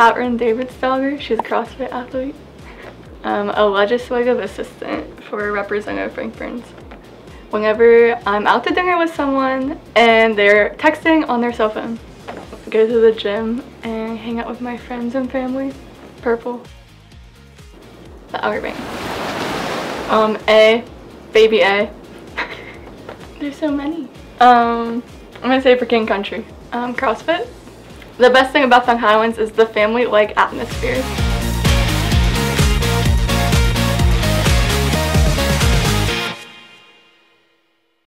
Catherine Davidsdottir. She's a CrossFit athlete. I'm a legislative assistant for Representative Frank Burns. Whenever I'm out to dinner with someone and they're texting on their cell phone, go to the gym and hang out with my friends and family. Purple. The Outer Banks. Um, A. Baby A. There's so many. Um, I'm gonna say for King Country. Um, CrossFit. The best thing about Penn Highlands is the family-like atmosphere.